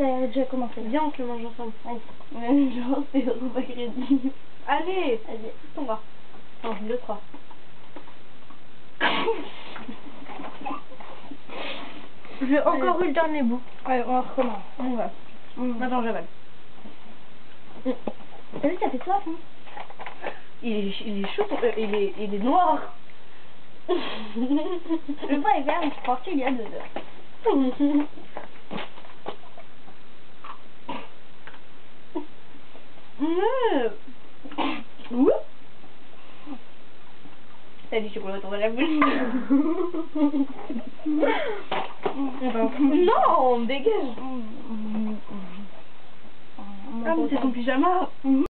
T'as déjà commencé. Viens, on se le mange ensemble. Vas-y. Genre, c'est pas crédible. Allez Allez. On va. Non, deux, trois. J'ai encore eu le dernier bout. Allez, on recommence. On va. Maintenant, j'avale. T'as vu, ça fait soif, hein Il est, il est chaud, euh, il est, il est noir. Pas les faire, mais je pense qu'il y a dedans. Mmh. T'as du chocolat dans la bouche. non, dégage. Ah, mais c'est ton pyjama.